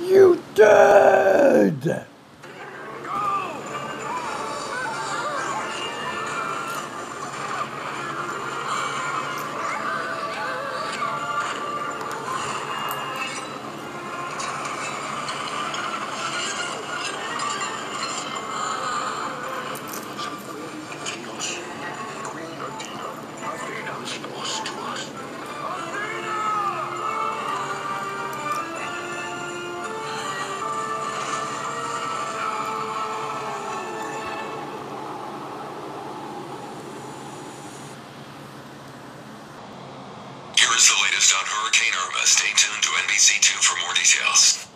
You dead! Is the latest on Hurricane Irma. Stay tuned to NBC2 for more details.